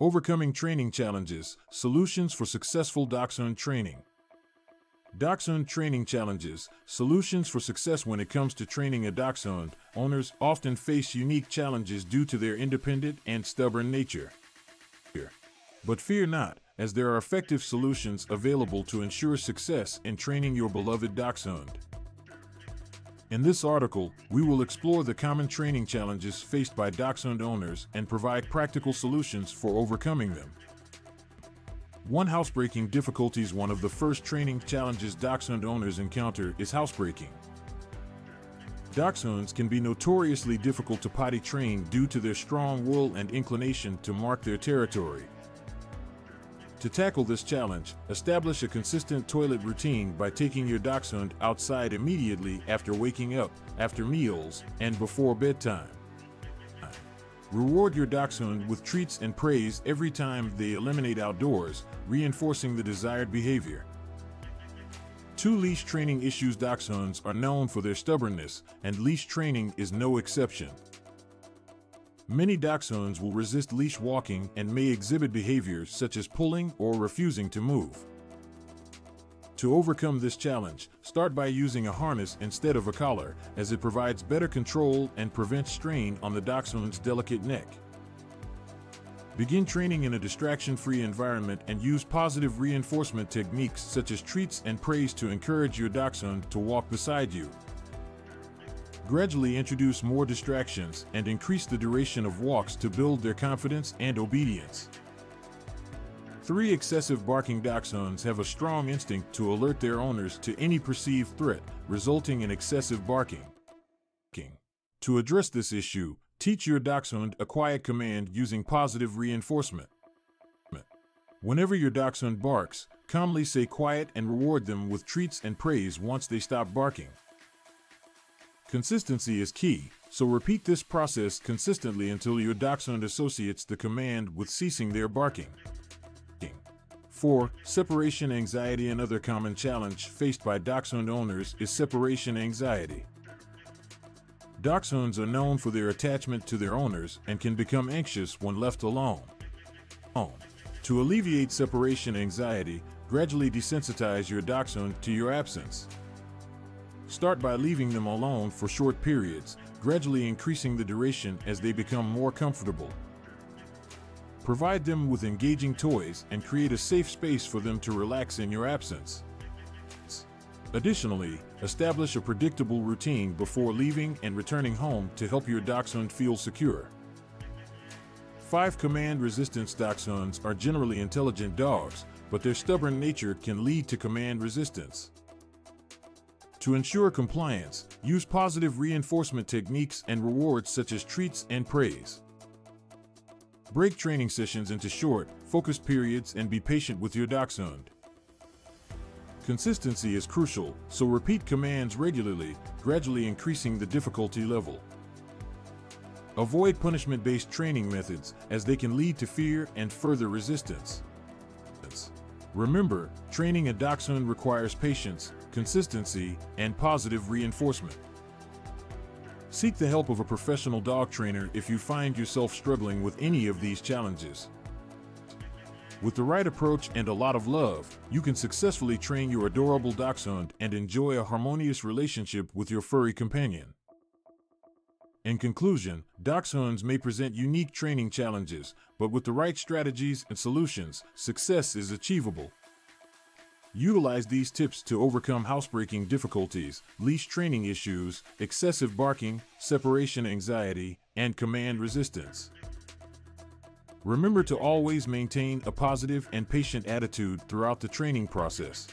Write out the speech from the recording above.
Overcoming training challenges, solutions for successful Dachshund training. Dachshund training challenges, solutions for success when it comes to training a Dachshund. Owners often face unique challenges due to their independent and stubborn nature. But fear not, as there are effective solutions available to ensure success in training your beloved Dachshund. In this article, we will explore the common training challenges faced by Dachshund owners and provide practical solutions for overcoming them. One housebreaking difficulties One of the first training challenges Dachshund owners encounter is housebreaking. Dachshunds can be notoriously difficult to potty train due to their strong will and inclination to mark their territory. To tackle this challenge, establish a consistent toilet routine by taking your dachshund outside immediately after waking up, after meals, and before bedtime. Reward your dachshund with treats and praise every time they eliminate outdoors, reinforcing the desired behavior. Two leash training issues dachshunds are known for their stubbornness, and leash training is no exception. Many dachshunds will resist leash walking and may exhibit behaviors such as pulling or refusing to move. To overcome this challenge, start by using a harness instead of a collar, as it provides better control and prevents strain on the dachshund's delicate neck. Begin training in a distraction-free environment and use positive reinforcement techniques such as treats and praise to encourage your dachshund to walk beside you. Gradually introduce more distractions and increase the duration of walks to build their confidence and obedience. Three excessive barking dachshunds have a strong instinct to alert their owners to any perceived threat, resulting in excessive barking. To address this issue, teach your dachshund a quiet command using positive reinforcement. Whenever your dachshund barks, calmly say quiet and reward them with treats and praise once they stop barking. Consistency is key, so repeat this process consistently until your dachshund associates the command with ceasing their barking. 4. Separation anxiety Another common challenge faced by dachshund owners is separation anxiety. Dachshunds are known for their attachment to their owners and can become anxious when left alone. To alleviate separation anxiety, gradually desensitize your dachshund to your absence. Start by leaving them alone for short periods, gradually increasing the duration as they become more comfortable. Provide them with engaging toys and create a safe space for them to relax in your absence. Additionally, establish a predictable routine before leaving and returning home to help your dachshund feel secure. 5. Command resistance dachshunds are generally intelligent dogs, but their stubborn nature can lead to command resistance. To ensure compliance, use positive reinforcement techniques and rewards such as treats and praise. Break training sessions into short, focused periods and be patient with your dachshund. Consistency is crucial, so repeat commands regularly, gradually increasing the difficulty level. Avoid punishment-based training methods, as they can lead to fear and further resistance. Remember, training a dachshund requires patience, consistency, and positive reinforcement. Seek the help of a professional dog trainer if you find yourself struggling with any of these challenges. With the right approach and a lot of love, you can successfully train your adorable dachshund and enjoy a harmonious relationship with your furry companion. In conclusion, dachshunds may present unique training challenges, but with the right strategies and solutions, success is achievable. Utilize these tips to overcome housebreaking difficulties, leash training issues, excessive barking, separation anxiety, and command resistance. Remember to always maintain a positive and patient attitude throughout the training process.